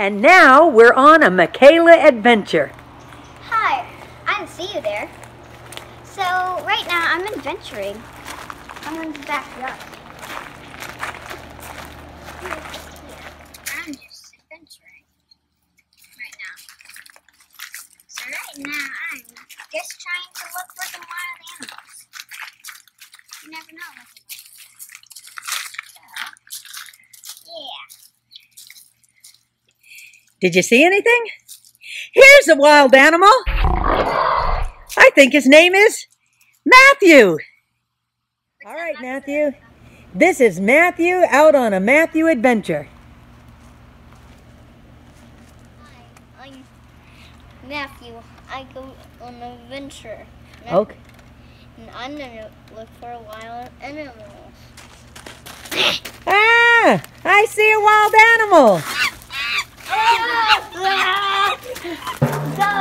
And now we're on a Mikayla adventure. Hi, I didn't see you there. So right now I'm adventuring. I'm in the backyard. I'm just adventuring right now. So right now I'm just trying to look for some wild animals. You never know. Did you see anything? Here's a wild animal. I think his name is Matthew. All right, Matthew. This is Matthew out on a Matthew adventure. Hi, I'm Matthew. I go on an adventure. Okay. And I'm gonna look for a wild animals. Ah, I see a wild animal. Go!